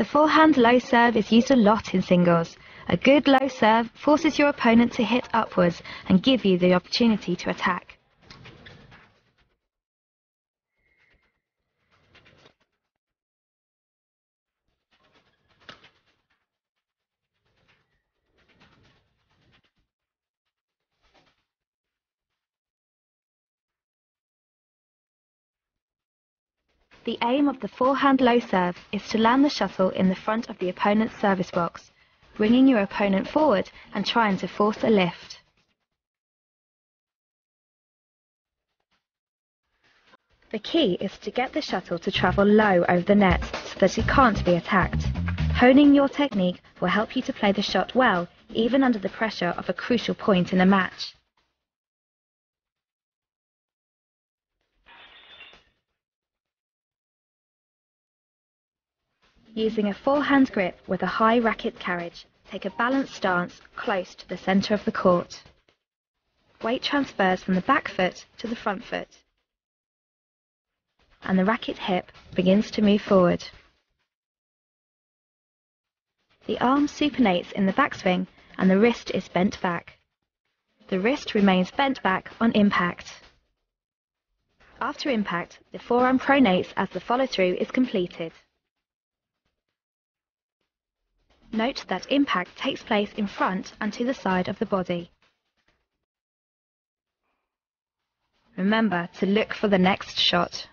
The forehand low serve is used a lot in singles. A good low serve forces your opponent to hit upwards and give you the opportunity to attack. The aim of the forehand low serve is to land the shuttle in the front of the opponent's service box, bringing your opponent forward and trying to force a lift. The key is to get the shuttle to travel low over the net so that it can't be attacked. Honing your technique will help you to play the shot well, even under the pressure of a crucial point in a match. Using a forehand grip with a high racket carriage, take a balanced stance close to the centre of the court. Weight transfers from the back foot to the front foot. And the racket hip begins to move forward. The arm supinates in the backswing and the wrist is bent back. The wrist remains bent back on impact. After impact, the forearm pronates as the follow-through is completed. Note that impact takes place in front and to the side of the body. Remember to look for the next shot.